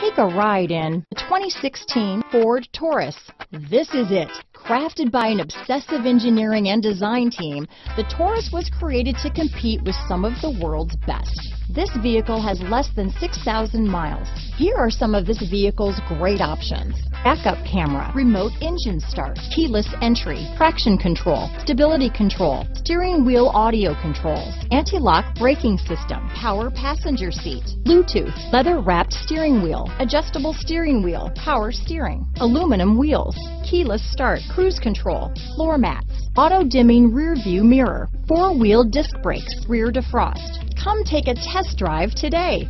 Take a ride in the 2016 Ford Taurus. This is it. Crafted by an obsessive engineering and design team, the Taurus was created to compete with some of the world's best. This vehicle has less than 6,000 miles. Here are some of this vehicle's great options. Backup camera, remote engine start, keyless entry, traction control, stability control, steering wheel audio controls, anti-lock braking system, power passenger seat, Bluetooth, leather wrapped steering wheel, adjustable steering wheel, power steering, aluminum wheels, keyless start, cruise control, floor mats, auto dimming rear view mirror, four wheel disc brakes, rear defrost. Come take a test drive today.